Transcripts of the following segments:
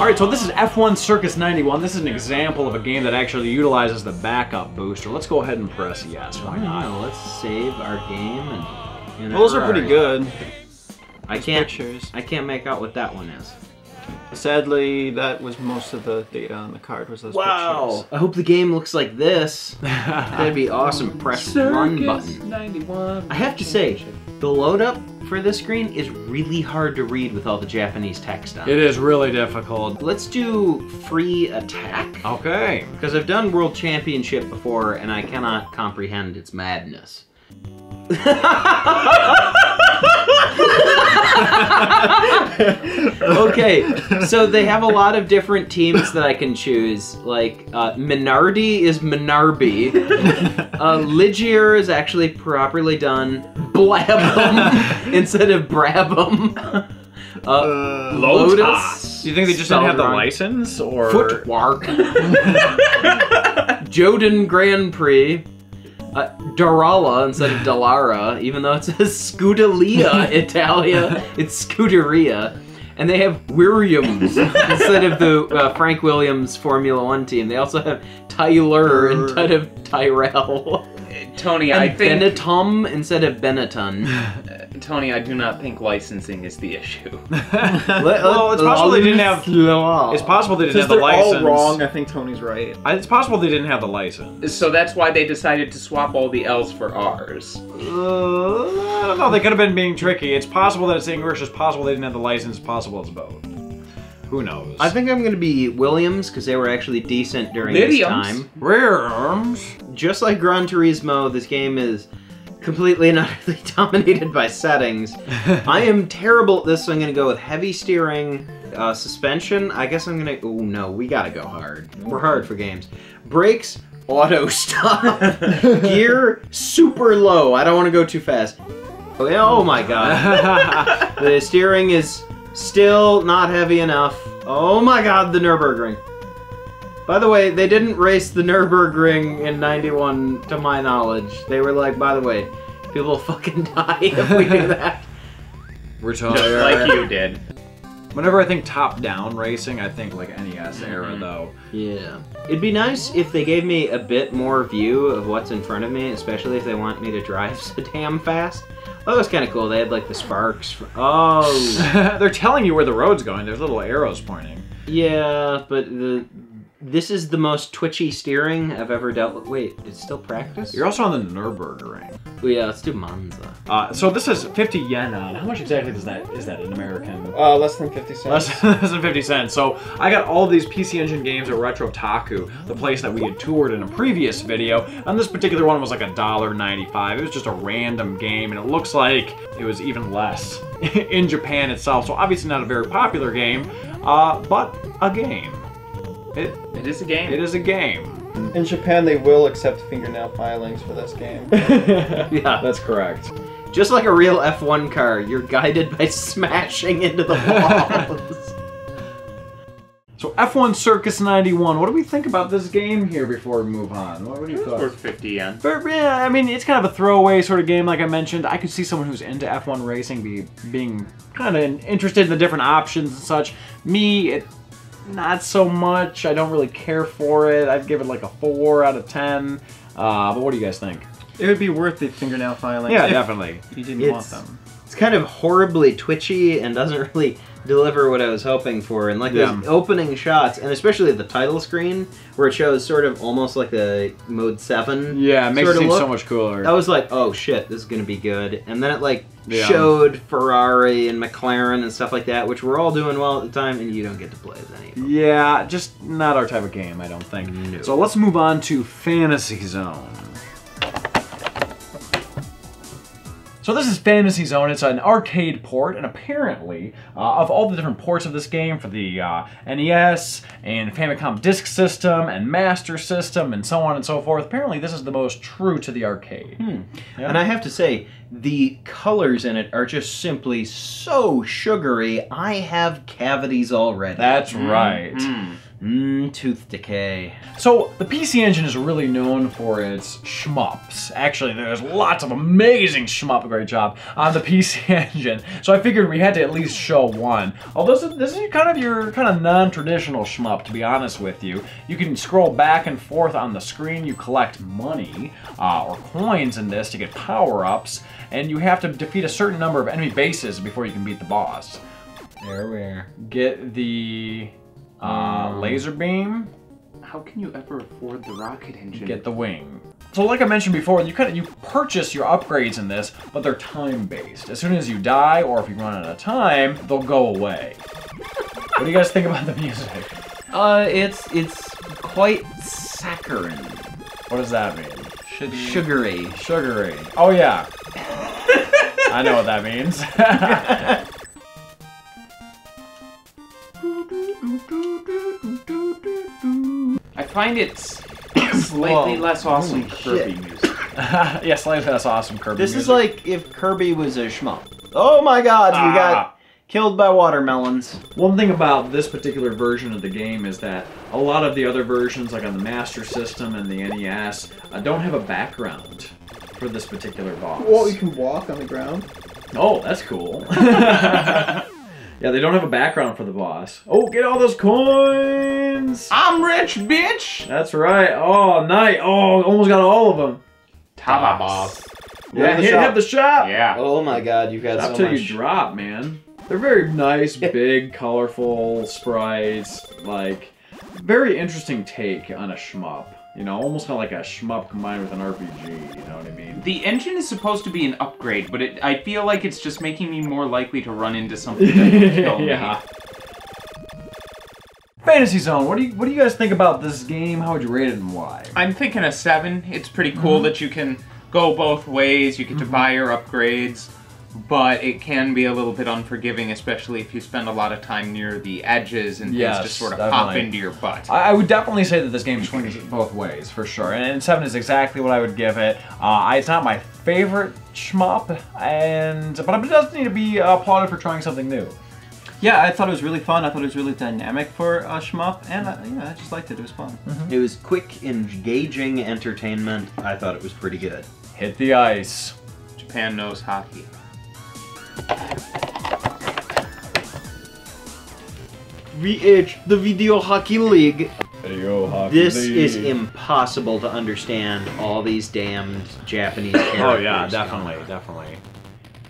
All right, so this is F1 Circus 91. This is an example of a game that actually utilizes the backup booster. Let's go ahead and press yes. Why not? know. Let's save our game and. and Those are pretty good. I can't. Pictures. I can't make out what that one is. Sadly, that was most of the data on uh, the card was those pictures. I hope the game looks like this. That'd be awesome. Press run button. 91. I have to say, the load up for this screen is really hard to read with all the Japanese text on It it. is really difficult. Let's do free attack. Okay. Because I've done World Championship before and I cannot comprehend its madness. okay, so they have a lot of different teams that I can choose. Like, uh, Minardi is Minarbi. Uh, Ligier is actually properly done. Blabum instead of Brabham. Uh, Uh, Lotus. Do you think they just Spelled didn't have the wrong. license, or footwork? Joden Grand Prix. Uh, Darala instead of Dallara, even though it says Scuderia Italia, it's Scuderia. And they have Williams instead of the uh, Frank Williams Formula One team. They also have Tyler instead of Tyrrell. Tony, I And think Benetton instead of Benetton. Tony, I do not think licensing is the issue. Well, it's possible they didn't have- It's possible they didn't Since have the they're all wrong, I think Tony's right. I- It's possible they didn't have the license. so that's why they decided to swap all the L's for R's. Uh, I don't know. They could have been being tricky. It's possible that it's English. It's possible they didn't have the license. It's possible it's both. Who knows? I think I'm going to be Williams because they were actually decent during this Williams? time. rare arms. just like Gran Turismo, this game is completely and utterly dominated by settings. I am terrible at this, so I'm gonna go with heavy steering, uh, suspension. I guess I'm gonna. Oh no, we gotta go hard. We're hard for games. Brakes, auto stop. Gear, super low. I don't want to go too fast. Oh, oh my god. the steering is still not heavy enough. Oh my god, the Nürburgring. By the way, they didn't race the Nürburgring in 91 to my knowledge. They were like, by the way, people will fucking die if we do that. Retire. Just like you did. Whenever I think top-down racing, I think like NES era mm-hmm. though. Yeah. It'd be nice if they gave me a bit more view of what's in front of me, especially if they want me to drive so damn fast. That was kind of cool. They had like the sparks. Oh, They're telling you where the road's going. There's little arrows pointing. yeah, but the this is the most twitchy steering I've ever dealt with. Wait, it's still practice? You're also on the Nürburgring. Oh, yeah, let's do Monza. Uh, so this is 50 yen on. How much exactly is that? Is that in American? Uh, less than 50 cents. Less, less than 50 cents. So I got all these PC Engine games at Retro Taku, the place that we had toured in a previous video. And this particular one was like a dollar ninety-five. It was just a random game, and it looks like it was even less in Japan itself. So obviously not a very popular game, uh, but a game. It It is a game. it is a game. In Japan, they will accept fingernail filings for this game. Yeah. that's correct. Just like a real F1 car, you're guided by smashing into the walls. So F1 Circus 91. What do we think about this game here before we move on? What, what do you It's thought? worth 50 yen. But yeah, I mean, it's kind of a throwaway sort of game, like I mentioned. I could see someone who's into F1 racing be being kind of interested in the different options and such. Me, it, not so much. I don't really care for it. I'd give it like a four out of ten. Uh, but what do you guys think? it would be worth the fingernail filing. Yeah, definitely. You didn't want It's- them. it's kind of horribly twitchy and doesn't really deliver what I was hoping for. And like Yeah. those opening shots, and especially the title screen, where it shows sort of almost like the Mode 7. Yeah, it makes it seem look. so much cooler. I was like, oh shit, this is gonna be good. And then it like Yeah. showed Ferrari and McLaren and stuff like that, which were all doing well at the time, and you don't get to play as any of them. Yeah, just not our type of game, I don't think. No. So let's move on to Fantasy Zone. So this is Fantasy Zone. It's an arcade port, and apparently, uh, of all the different ports of this game for the uh, NES and Famicom Disk System and Master System and so on and so forth, apparently this is the most true to the arcade. Yeah. And I have to say, the colors in it are just simply so sugary. I have cavities already. That's right. Mm. Mmm, tooth decay. So the PC Engine is really known for its shmups. Actually, there's lots of amazing shmup. Great job on the PC Engine. So I figured we had to at least show one. Although this is, this is kind of your kind of non-traditional shmup, to be honest with you. You can scroll back and forth on the screen. You collect money uh, or coins in this to get power-ups, and you have to defeat a certain number of enemy bases before you can beat the boss. There we are. Get the uh, laser beam. How can you ever afford the rocket engine? get the wing. So like I mentioned before, you kind of you purchase your upgrades in this, but they're time based. As soon as you die or if you run out of time, they'll go away. what do you guys think about the music? Uh, it's it's quite saccharine, What does that mean? Should sugary. Sugary. Oh yeah. I know what that means. find it's slightly Whoa. less awesome Holy Kirby shit. music. yeah, slightly less awesome Kirby. Music. This music. is like if Kirby was a schmuck. Oh my god, we Ah. got killed by watermelons. One thing about this particular version of the game is that a lot of the other versions, like on the Master System and the NES, uh, don't have a background for this particular boss. Well, you can walk on the ground. Oh, that's cool. yeah, they don't have a background for the boss. Oh, get all those coins! I'm rich, bitch! That's right. Oh, night. Oh, almost got all of them. Tabas. Yeah, the hit, shop. hit the shop. Yeah. Oh my god, you've got Stop so till much. you drop, man. They're very nice, big, colorful sprites. Like, very interesting take on a shmup. You know, almost kind of like a shmup combined with an RPG. You know what I mean? The engine is supposed to be an upgrade, but it, I feel like it's just making me more likely to run into something that will kill yeah. me. Fantasy Zone. What do you What do you guys think about this game? How would you rate it and why? I'm thinking a seven. It's pretty cool Mm-hmm. that you can go both ways. You get to buy your upgrades, but it can be a little bit unforgiving, especially if you spend a lot of time near the edges and Yes, things just sort of pop into your butt. I, I would definitely say that this game swings both ways for sure, and, and seven is exactly what I would give it. Uh, I- it's not my favorite shmup, and but it does need to be applauded for trying something new. Yeah, I thought it was really fun. I thought it was really dynamic for a shmup, and uh, yeah, I just liked it. It was fun. It was quick, engaging entertainment. I thought it was pretty good. Hit the ice. Japan knows hockey. VH, the Video Hockey League. Video hockey This is impossible to understand all these damned Japanese characters. Oh yeah, definitely, definitely.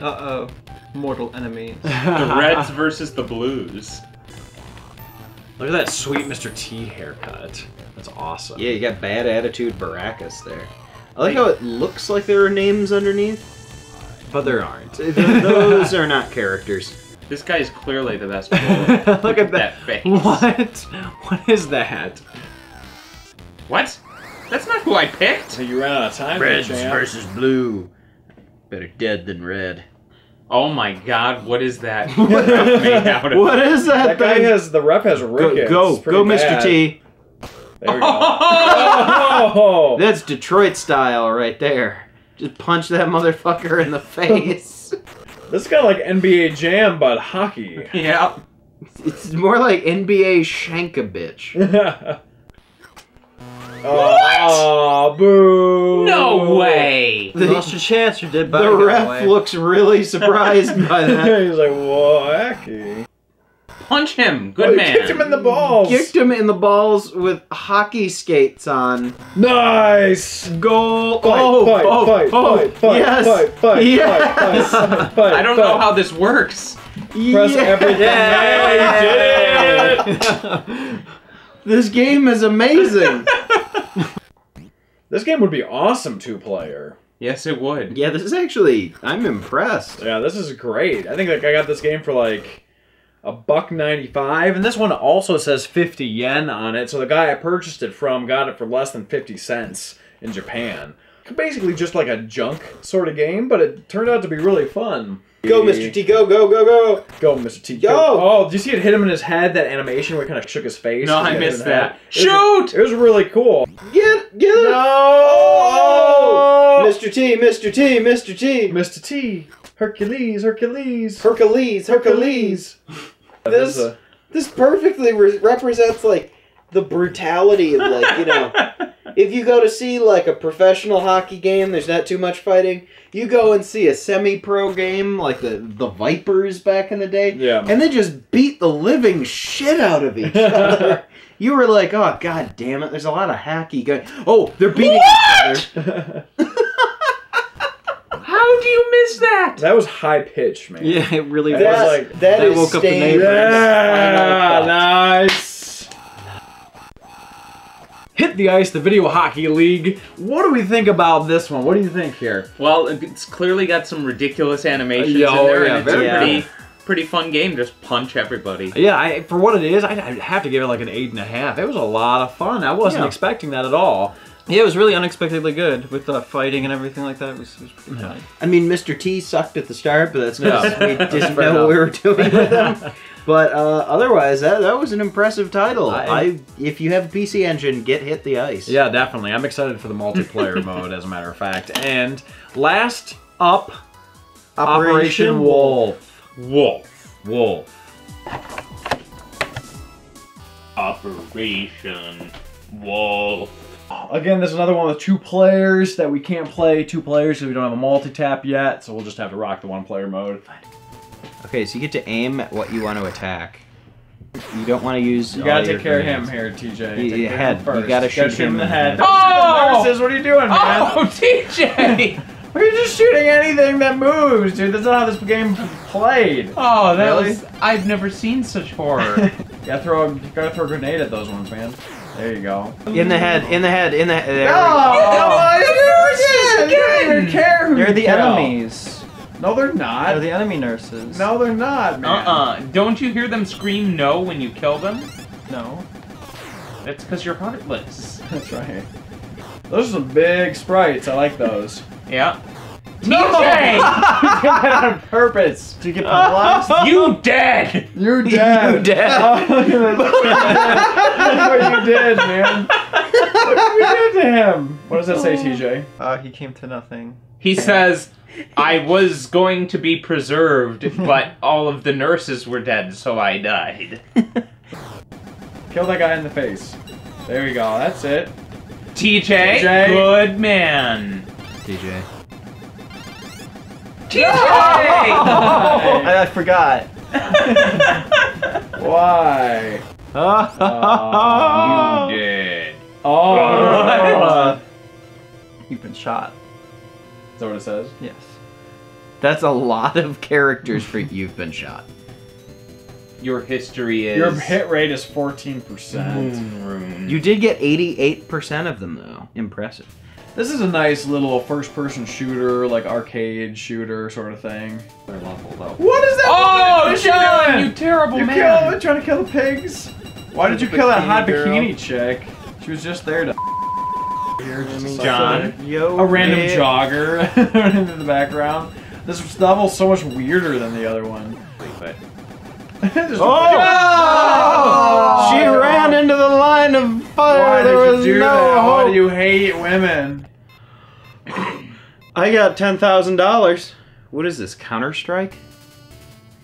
Uh oh, mortal enemies. The Reds versus the Blues. Look at that sweet Mr. T haircut. That's awesome. Yeah, you got bad attitude Baracus there. I like how it looks like there are names underneath. But there aren't. Those are not characters. This guy is clearly the best player. Look at that. face. What? What is that? What? That's not who I picked. So you ran out of time, Reds champ. versus blue. Better dead than red. Oh my god, what is that ref made out of? What is that, That guy thing? has the rep has go, rickets. go, It's pretty go, Mr. T. There we go. oh! That's Detroit style right there. Just punch that motherfucker in the face. This is kind of like NBA Jam, but hockey. Yeah. it's more like NBA shank a bitch. oh, boo! No way. The, Lost your chance. Your dead body the ref away. looks really surprised by that. He's like, whoa, hacky. Punch him. Oh, Good he man. kicked him in the balls. Kicked him in the balls with hockey skates on. Nice. Goal! Fight, oh, fight, oh, fight, oh, fight, fight, yes, fight, fight, yes. fight, fight, fight, I don't fight. know how this works. Press Yeah. everything. Yeah, he did it. This game is amazing. This game would be awesome two player. Yes, it would. yeah, this is actually. I'm impressed. Yeah, this is great. I think like I got this game for like a buck ninety five, and this one also says fifty yen on it. So the guy I purchased it from got it for less than fifty cents in Japan. Basically, just like a junk sort of game, but it turned out to be really fun. Go, Mr. T. Go, go, go, go. Go, Mr. T. Go! Oh, did you see it hit him in his head? That animation where it kind of shook his face. No, I missed in the head. that. It was- Shoot! It was really cool. Get, get it. No! Oh! Mr. T, Mr. T, Mr. T. Mr. T. Hercules, Hercules. Hercules, Hercules. This This this perfectly re- represents like the brutality of like you know if you go to see like a professional hockey game there's not too much fighting. You go and see a semi-pro game like the the vipers back in the day Yeah. and they just beat the living shit out of each other. You were like oh god damn it there's a lot of hacky going oh they're beating each other do you miss that? That was high pitched, man. Yeah, it really That was. was like- that That is woke up the Stain- neighbors. Yeah, nice. Hit the ice, the video hockey league. What do we think about this one? What do you think here? Well, it's clearly got some ridiculous animations Yeah, in oh, there, yeah, and it's very a good. pretty, pretty fun game. Just punch everybody. Yeah, I, for what it is, I'd, I'd have to give it like an eight and a half. It was a lot of fun. I wasn't Yeah. expecting that at all. Yeah, it was really unexpectedly good with the fighting and everything like that. It was, it was pretty fun. I mean, Mr. T sucked at the start, but that's because Yeah. we didn't fair know what we were doing with him. But uh, otherwise, that, that was an impressive title. I, I- if you have a PC Engine, get hit the ice. Yeah, definitely. I'm excited for the multiplayer mode, as a matter of fact. And last up, Operation, Wolf. Wolf. Wolf. Operation Wolf. Again, there's another one with two players that we can't play two players because we don't have a multi-tap yet, so we'll just have to rock the one-player mode. Okay, so you get to aim at what you want to attack. You don't want to use. You gotta take care of him here, TJ. You- you head. him first. You gotta shoot him in the in the head. head. Oh! Nurses, what are you doing, man? Oh, TJ! We're just shooting anything that moves, dude. That's not how this game played. Oh, that Really? was. I've never seen such horror. You gotta throw, you gotta throw a grenade at those ones, man. There you go. In the head. In the head. In the head. There we go. Oh, you don't care who They're the kill. enemies. No, they're not. They're the enemy nurses. No, they're not, man. uh-uh. Don't you hear them scream no when you kill them? No. That's because you're heartless. That's right. Those are some big sprites. I like those. Yeah. No! you did that on purpose. Do you get paralyzed? you dead! You're dead. You dead. Oh, look at what you did, man. Look what we did to him. What does that say, TJ? uh, he came to nothing. He says, I was going to be preserved, but all of the nurses were dead, so I died. Kill that guy in the face. There we go. That's it. TJ, TJ. good man. DJ. TJ! I, I forgot. Why? Oh. you did. Oh. Uh, You've been shot. Is that what it says? Yes. That's a lot of characters for you've been shot. Your history is. Your hit rate is 14%. Room. You did get 88% of them though. Impressive. This is a nice little first-person shooter, like arcade shooter sort of thing. They're leveled up. What is that? Oh, What is John, doing? you terrible You man. kill, trying to kill the pigs? Why did you kill that hot girl. bikini chick? She was just there to. Here, just a. John. Yo, A random bitch. jogger running in the background. This level's so much weirder than the other one. But Just- Oh! oh! She ran into the line of fire. Why there did was you do no that? Why do you hate women? I got ten thousand dollars. What is this? Counter Strike?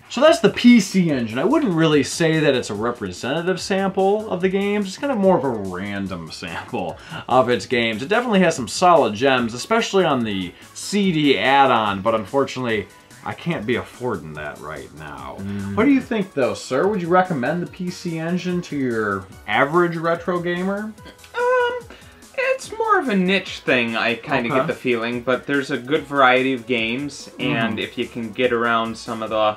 So that's the PC engine. I wouldn't really say that it's a representative sample of the games. It's kind of more of a random sample of its games. It definitely has some solid gems, especially on the CD add-on, but unfortunately, I can't be affording that right now. Mm. What do you think though, sir? Would you recommend the PC engine to your average retro gamer? It's more of a niche thing, I kind of Okay. get the feeling, but there's a good variety of games, and if you can get around some of the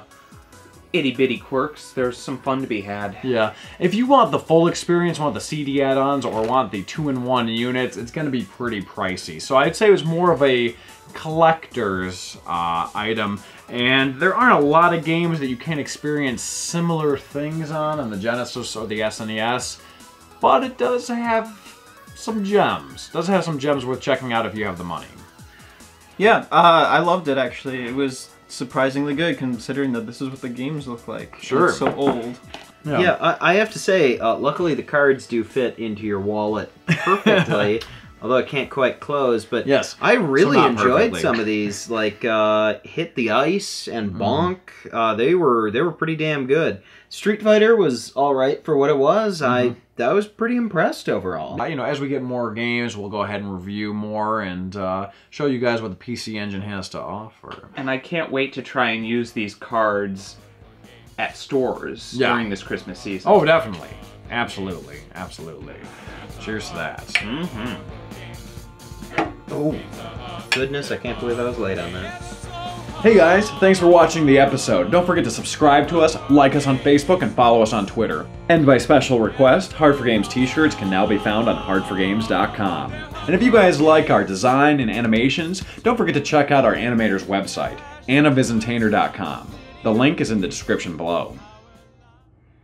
itty bitty quirks, there's some fun to be had. Yeah. If you want the full experience, want the CD add-ons, or want the two-in-one units, it's going to be pretty pricey. So I'd say it was more of a collector's uh, item. And there aren't a lot of games that you can experience similar things on on the Genesis or the SNES. But it does have some gems. does it have some gems worth checking out if you have the money. Yeah, uh, I loved it actually. It was surprisingly good considering that this is what the games look like. Sure. It's so old. Yeah, I, I have to say, uh, luckily the cards do fit into your wallet perfectly. although it can't quite close. But Yes. I really not enjoyed perfectly. some of these, like uh, Hit the Ice and Mm-hmm. Bonk. Uh, they were they were pretty damn good. Street Fighter was all right for what it was. Mm-hmm. I I was pretty impressed overall. Uh, you know, as we get more games, we'll go ahead and review more and uh, show you guys what the PC Engine has to offer. And I can't wait to try and use these cards at stores Yeah. during this Christmas season. Oh, definitely. Absolutely. Absolutely. Cheers to that. Mm-hmm. Oh goodness, I can't believe I was late on that. Hey guys, thanks for watching the episode. Don't forget to subscribe to us, like us on Facebook, and follow us on Twitter. And by special request, Hard for Games t-shirts can now be found on hard4games.com. And if you guys like our design and animations, don't forget to check out our animator's website, annavisintainer.com. The link is in the description below.